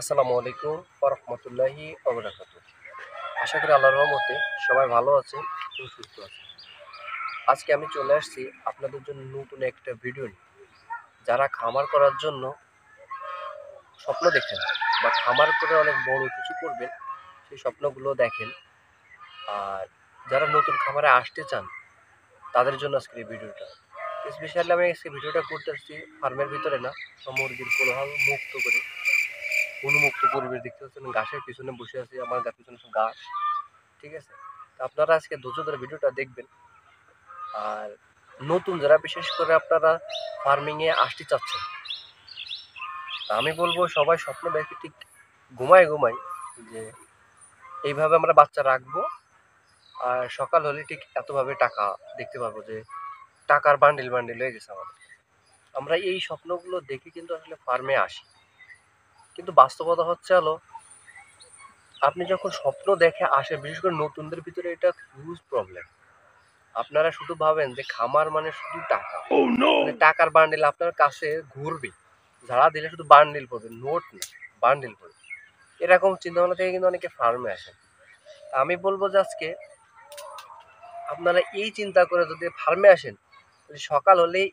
আসসালামু আলাইকুম রহমতুল্লাহি অবরাকাত আশা করি আল্লাহর রহমতে সবাই ভালো আছে এবং সুস্থ আছে আজকে আমি চলে আসছি আপনাদের জন্য নতুন একটা ভিডিও যারা খামার করার জন্য স্বপ্ন দেখেন বা খামার করে অনেক বড় কিছু করবেন, সেই স্বপ্নগুলো দেখেন। আর যারা নতুন খামারে আসতে চান, তাদের জন্য আজকের এই ভিডিওটা। স্পেশালি আমি আজকে ভিডিওটা করতে আসছি ফার্মের ভিতরে না, মুরগির কোনোভাবে মুক্ত করে। উন্মুক্ত পরিবেশ দেখতে পাচ্ছেন গাছের পিছনে বসে আছি, আমার গাছ পিছনে গাছ ঠিক আছে? তো আপনারা আজকে ধৈর্য ধরে ভিডিওটা দেখবেন। আর নতুন যারা বিশেষ করে আপনারা ফার্মিংয়ে আসতে চাচ্ছেন আমি বলব সবাই স্বপ্ন দেখে ঠিক ঘুমাই ঘুমাই যে এইভাবে আমরা বাচ্চা রাখব, আর সকাল হলে ঠিক এতভাবে টাকা দেখতে পাবো যে টাকার বান্ডিল বান্ডিল হয়ে গেছে আমাদের। আমরা এই স্বপ্নগুলো দেখে কিন্তু আসলে ফার্মে আসি। কিন্তু বাস্তবতা হচ্ছে হলো আপনি যখন স্বপ্ন দেখে আসে বিশেষ করে নতুনদের ভিতরে এটা হিউজ প্রবলেম আপনারা শুধু ভাবেন যে খামার মানে শুধু টাকা। মানে টাকার বান্ডিল আপনার কাছে ঘুরবে। যারা দিলে শুধু বান্ডিল পড়বে নোট না বান্ডিল পড়বে। এরকম চিন্তাভাবনা থেকে কিন্তু অনেকে ফার্মে আসেন। আমি বলব যে আজকে আপনারা এই চিন্তা করে যদি ফার্মে আসেন সকাল হলেই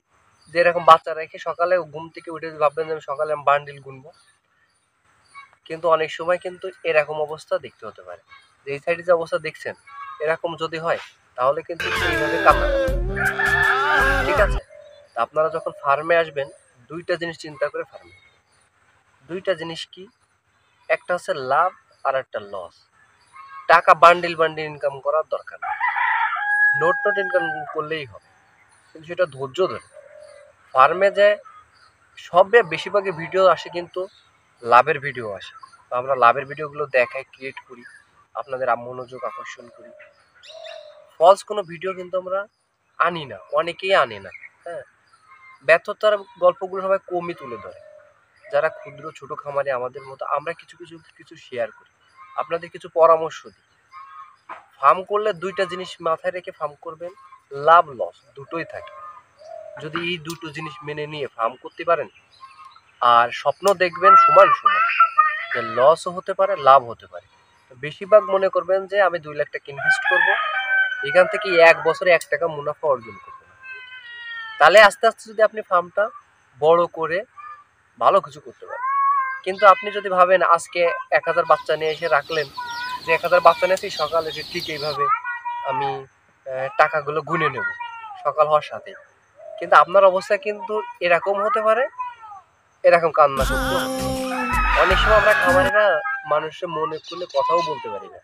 যে এরকম বাচ্চা রেখে সকালে ঘুম থেকে উঠে ভাববেন যে আমি সকালে আমি বান্ডিল গুনবো। কিন্তু অনেক সময় কিন্তু এরকম অবস্থা দেখতে হতে পারে। যে এই সাইডে যে অবস্থা দেখছেন, এরকম যদি হয়, তাহলে কিন্তু ঠিক আছে? আপনারা যখন ফার্মে আসবেন, দুইটা জিনিস চিন্তা করে ফার্মে দুইটা জিনিস কি? একটা হচ্ছে লাভ আর একটা লস টাকা বান্ডিল বান্ডিল ইনকাম করার দরকার নেই। নোট নোট ইনকাম করলেই হবে। কিন্তু সেটা ধৈর্য ধরে। ফার্মে যে সব বেশিরভাগই ভিডিও আসে কিন্তু লাভের ভিডিও আসে। তো আমরা লাভের ভিডিওগুলো দেখাই ক্রিয়েট করি, আপনাদের মনোযোগ আকর্ষণ করি। ফলস কোনো ভিডিও কিন্তু আমরা আনি না, অনেকেই আনে না হ্যাঁ? ব্যর্থতার গল্পগুলো সবাই কমই তুলে ধরে। যারা ক্ষুদ্র ছোট খামারে আমাদের মতো, আমরা কিছু কিছু কিছু শেয়ার করি। আপনাদের কিছু পরামর্শ দিই। ফার্ম করলে দুইটা জিনিস মাথায় রেখে ফার্ম করবেন লাভ লস দুটোই থাকে। যদি এই দুটো জিনিস মেনে নিয়ে ফার্ম করতে পারেন আর স্বপ্ন দেখবেন সমান সমান। যে লসও হতে পারে, লাভ হতে পারে। বেশিরভাগ মনে করবেন যে আমি দুই লাখ টাকা ইনভেস্ট করব। এখান থেকে এক বছরে এক টাকা মুনাফা অর্জন করব। তাহলে আস্তে আস্তে যদি আপনি ফার্মটা বড় করে ভালো কিছু করতে পারেন। কিন্তু আপনি যদি ভাবেন আজকে এক হাজার বাচ্চা নিয়ে এসে রাখলেন, যে এক হাজার বাচ্চা নিয়ে এসে সকালে এসে ঠিক এইভাবে আমি টাকাগুলো গুনে নেব সকাল হওয়ার সাথে। কিন্তু আপনার অবস্থা কিন্তু এরকম হতে পারে এরকম কান্না করতে। অনেক সময় আমরা খামারেরা মানুষের মনে করলে কথাও বলতে পারি না।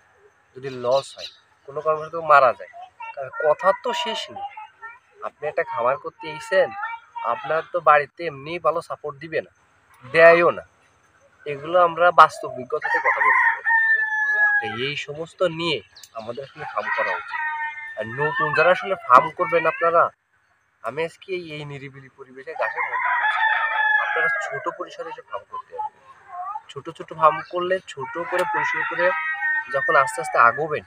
যদি লস হয়, কোনো কারণে তো মারা যায়, কারণ কথার তো শেষ নেই। আপনি একটা খামার করতে এসেছেন, আপনার তো বাড়িতে এমনি ভালো সাপোর্ট দিবে না, দেয়ও না। এগুলো আমরা বাস্তব অভিজ্ঞতাতে কথা বলতে পারি। এই সমস্ত নিয়ে আমাদের আসলে ফার্ম করা উচিত। আর নতুন যারা আসলে ফার্ম করবেন আপনারা, আমি আজকে এই নিরিবিলি পরিবেশে গাছের মধ্যে আপনারা ছোট পরিসরে এসে ফার্ম করতে হবে। ছোট ছোট ফার্ম করলে ছোট করে পরিসর করে যখন আস্তে আস্তে আগোবেন,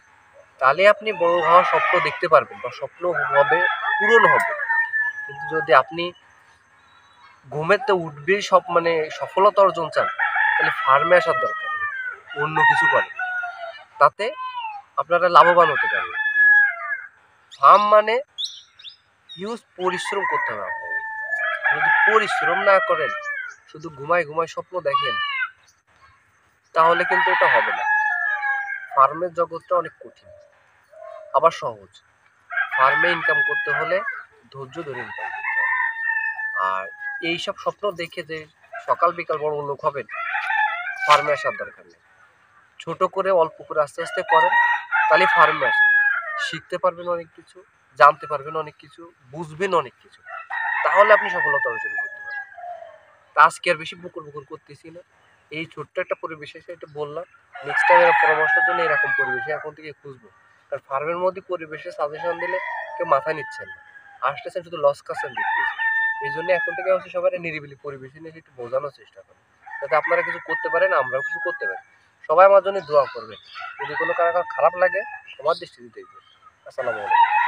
তাহলে আপনি বড় হওয়ার স্বপ্ন দেখতে পারবেন বা স্বপ্ন হবে, পূরণ হবে। কিন্তু যদি আপনি ঘুমেতে উঠবে সব মানে সফলতা অর্জন চান, তাহলে ফার্মে আসার দরকার অন্য কিছু করে তাতে আপনারা লাভবান হতে পারবেন। ফার্ম মানে হিউজ পরিশ্রম করতে হবে যদি পরিশ্রম না করেন, শুধু ঘুমায় ঘুমায় স্বপ্ন দেখেন, তাহলে কিন্তু এটা হবে না। ফার্মের জগৎটা অনেক কঠিন, আবার সহজ। ফার্মে ইনকাম করতে হলে ধৈর্য ধরে ইনকাম করতে হবে। আর এইসব স্বপ্ন দেখে যে সকাল বিকাল বড় লোক হবেন, ফার্মে আসার দরকার নেই। ছোট করে অল্প করে আস্তে আস্তে করেন, তাহলে ফার্মে আসেন। শিখতে পারবেন অনেক কিছু, জানতে পারবেন অনেক কিছু, বুঝবেন অনেক কিছু। তাহলে আপনি সফলতা অর্জন করতে পারবেন। তা আজকে আর বেশি বুকুর বুকুর করতেছি না। এই ছোট্ট একটা পরিবেশে এসে এটা বললাম নেক্সট টাইম এরা পরামর্শের জন্য এরকম পরিবেশে এখন থেকে খুঁজবো। কারণ ফার্মের মধ্যে পরিবেশে সাজেশন দিলে কেউ মাথা নিচ্ছেন না। আসতেছেন শুধু লস কাছেন দেখতেছি। এই জন্য এখন থেকে হচ্ছে সবাই নিরিবিলি পরিবেশে নিয়ে একটু বোঝানোর চেষ্টা করেন। যাতে আপনারা কিছু করতে পারেন, আমরাও কিছু করতে পারি। সবাই আমার জন্য দোয়া করবে যদি কোনো কারও খারাপ লাগে আমার দৃষ্টিতে দেখবেন। আসসালামু আলাইকুম।